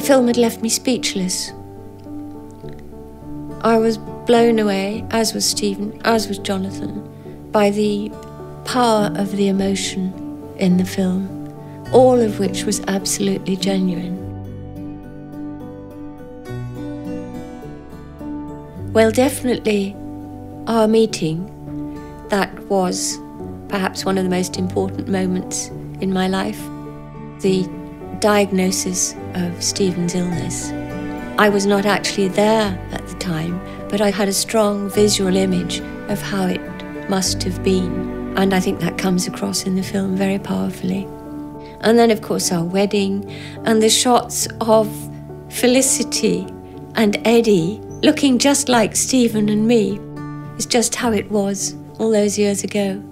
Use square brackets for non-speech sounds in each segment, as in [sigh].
film had left me speechless. I was blown away, as was Stephen, as was Jonathan, by the power of the emotion in the film, all of which was absolutely genuine. Well, definitely our meeting, that was perhaps one of the most important moments in my life. The diagnosis of Stephen's illness. I was not actually there at the time, but I had a strong visual image of how it must have been. And I think that comes across in the film very powerfully. And then, of course, our wedding and the shots of Felicity and Eddie looking just like Stephen and me is just how it was all those years ago.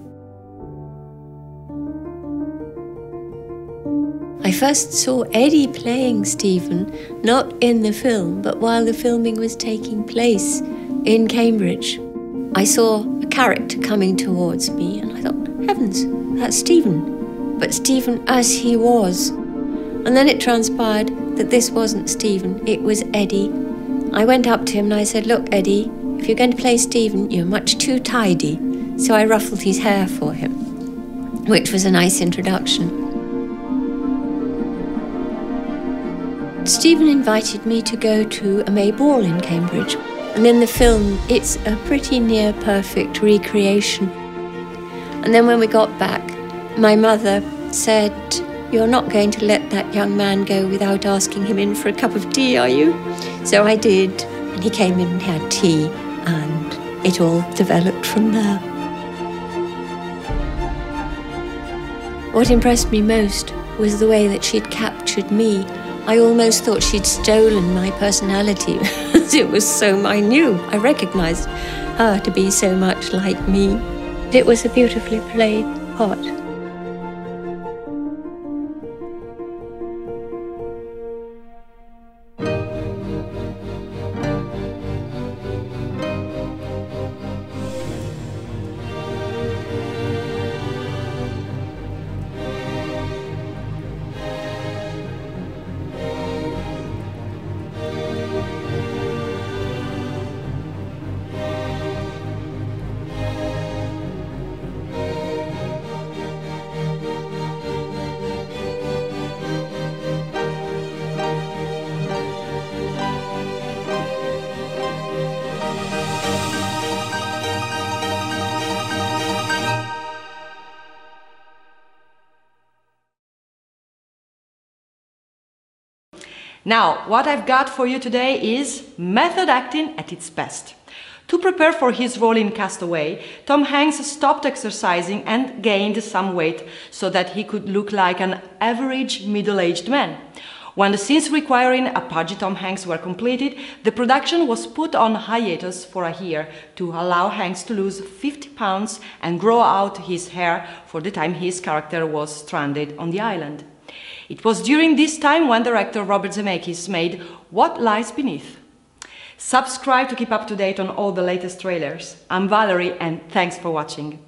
I first saw Eddie playing Stephen, not in the film, but while the filming was taking place in Cambridge. I saw a character coming towards me, and I thought, heavens, that's Stephen. But Stephen as he was. And then it transpired that this wasn't Stephen, it was Eddie. I went up to him and I said, Look, Eddie, if you're going to play Stephen, you're much too tidy. So I ruffled his hair for him, which was a nice introduction. Stephen invited me to go to a May ball in Cambridge. And in the film, it's a pretty near perfect recreation. And then when we got back, my mother said, You're not going to let that young man go without asking him in for a cup of tea, are you? So I did. And he came in and had tea, and it all developed from there. What impressed me most was the way that she'd captured me I almost thought she'd stolen my personality [laughs] it was so minute. I recognized her to be so much like me. It was a beautifully played part. Now, what I've got for you today is method acting at its best. To prepare for his role in Castaway, Tom Hanks stopped exercising and gained some weight so that he could look like an average middle-aged man. When the scenes requiring a pudgy Tom Hanks were completed, the production was put on hiatus for a year to allow Hanks to lose 50 pounds and grow out his hair for the time his character was stranded on the island. It was during this time when director Robert Zemeckis made What Lies Beneath. Subscribe to keep up to date on all the latest trailers. I'm Valerie and thanks for watching.